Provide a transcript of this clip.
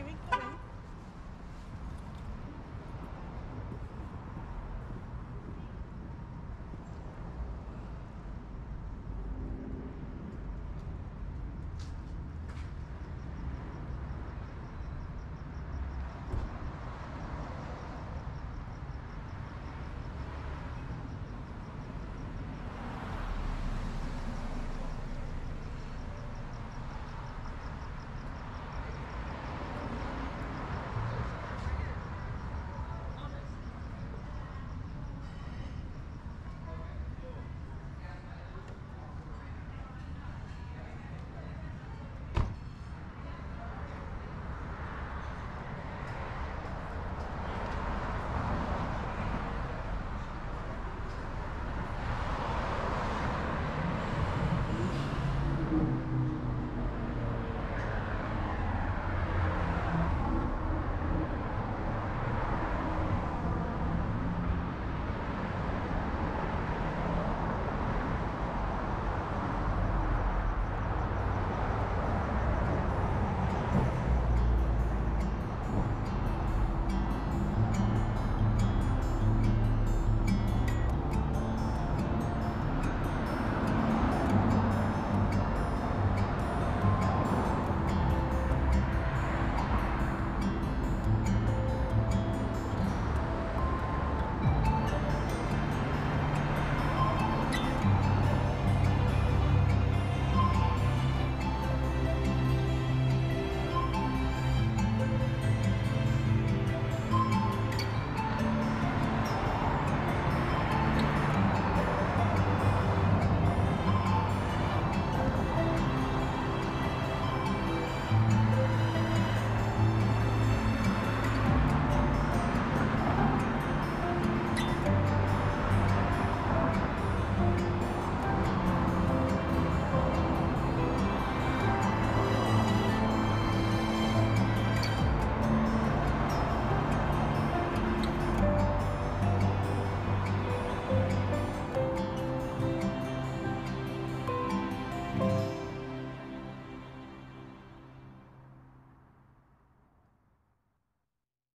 Here we go.